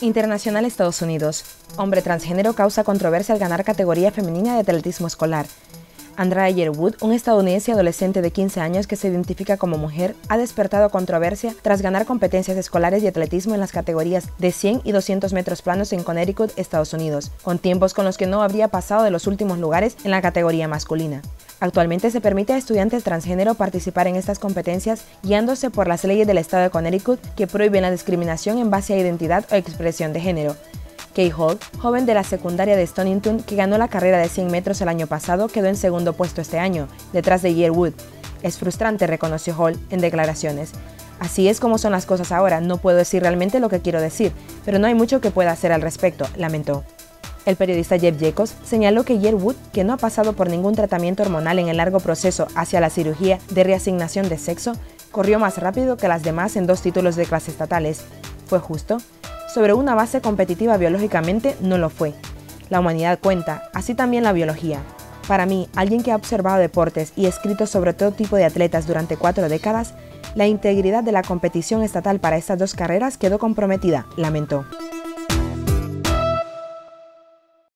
Internacional Estados Unidos. Hombre transgénero causa controversia al ganar categoría femenina de atletismo escolar. Andrea Yearwood, un estadounidense adolescente de 15 años que se identifica como mujer, ha despertado controversia tras ganar competencias escolares de atletismo en las categorías de 100 y 200 metros planos en Connecticut, Estados Unidos, con tiempos con los que no habría pasado de los últimos lugares en la categoría masculina. Actualmente se permite a estudiantes transgénero participar en estas competencias guiándose por las leyes del estado de Connecticut que prohíben la discriminación en base a identidad o expresión de género. Kay Hall, joven de la secundaria de Stonington que ganó la carrera de 100 metros el año pasado, quedó en segundo puesto este año, detrás de Yearwood. Es frustrante, reconoció Hall en declaraciones. Así es como son las cosas ahora, no puedo decir realmente lo que quiero decir, pero no hay mucho que pueda hacer al respecto, lamentó. El periodista Jeff Jacobs señaló que Yearwood, que no ha pasado por ningún tratamiento hormonal en el largo proceso hacia la cirugía de reasignación de sexo, corrió más rápido que las demás en dos títulos de clase estatales. ¿Fue justo? Sobre una base competitiva biológicamente no lo fue. La humanidad cuenta, así también la biología. Para mí, alguien que ha observado deportes y escrito sobre todo tipo de atletas durante cuatro décadas, la integridad de la competición estatal para estas dos carreras quedó comprometida, lamentó.